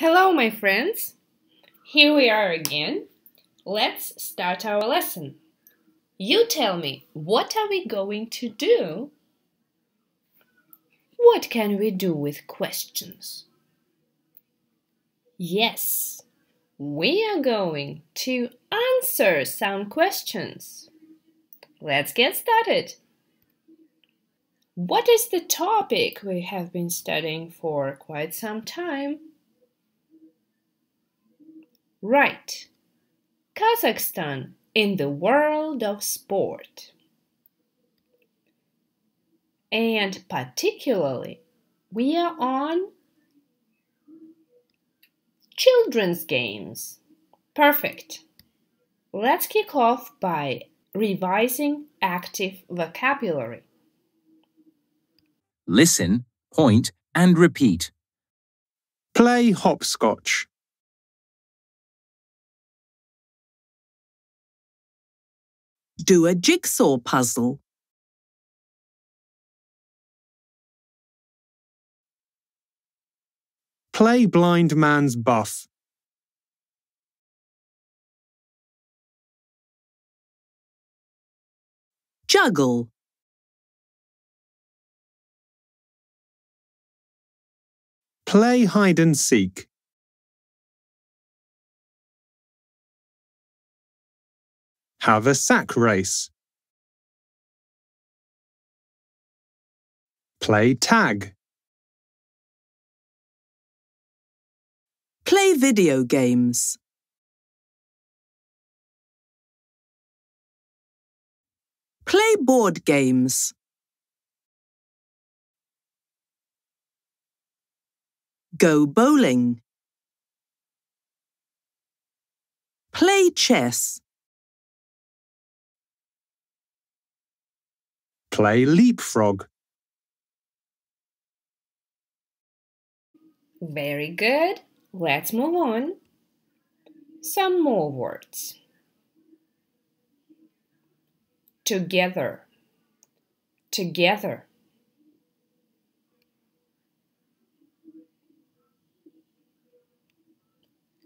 Hello, my friends. Here we are again. Let's start our lesson. You tell me, what are we going to do? What can we do with questions? Yes, we are going to answer some questions. Let's get started. What is the topic we have been studying for quite some time? Right. Kazakhstan in the world of sport. And particularly, we are on children's games. Perfect. Let's kick off by revising active vocabulary. Listen, point, and repeat. Play hopscotch. Do a jigsaw puzzle. Play blind man's buff. Juggle. Play hide and seek. Have a sack race. Play tag. Play video games. Play board games. Go bowling. Play chess. Play leapfrog. Very good. Let's move on. Some more words. Together. Together.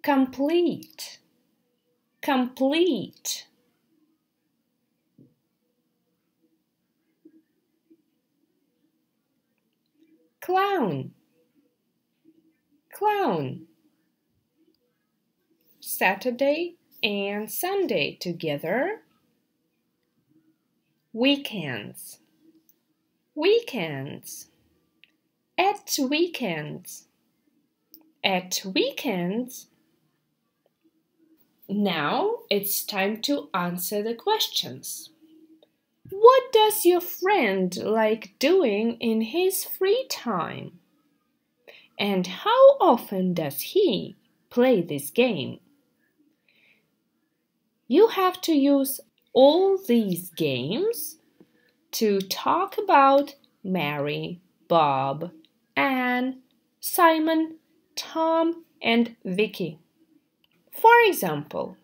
Complete. Complete. Clown. Clown. Saturday and Sunday together. Weekends. Weekends. At weekends. At weekends. Now it's time to answer the questions. What does your friend like doing in his free time? And how often does he play this game? You have to use all these games to talk about Mary, Bob, Anne, Simon, Tom, and Vicky. For example,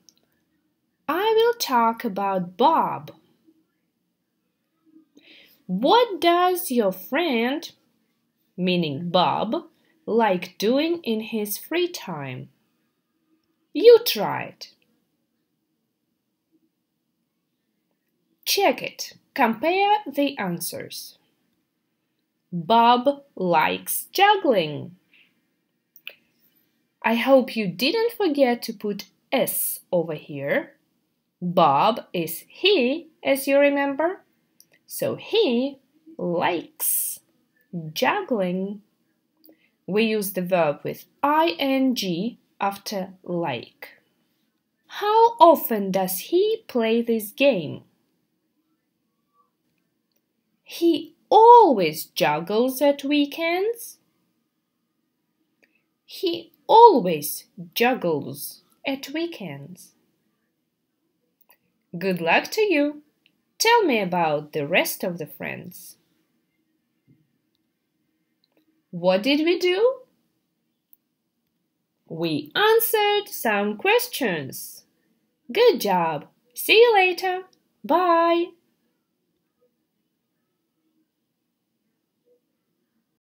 I will talk about Bob. What does your friend, meaning Bob, like doing in his free time? You try it. Check it. Compare the answers. Bob likes juggling. I hope you didn't forget to put S over here. Bob is he, as you remember. So he likes juggling. We use the verb with ing after like. How often does he play this game? He always juggles at weekends. He always juggles at weekends. Good luck to you! Tell me about the rest of the friends. What did we do? We answered some questions. Good job. See you later. Bye.